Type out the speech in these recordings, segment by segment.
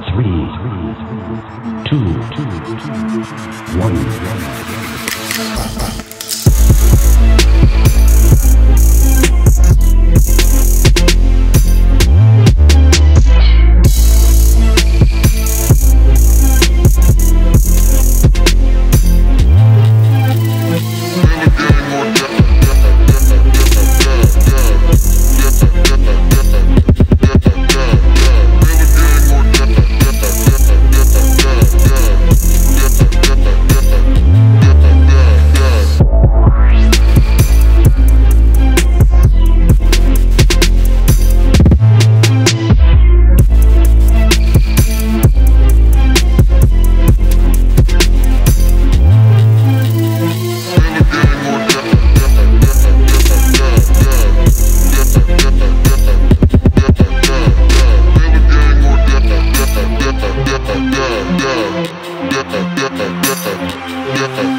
three, two, one. Perfect. Perfect.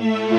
Thank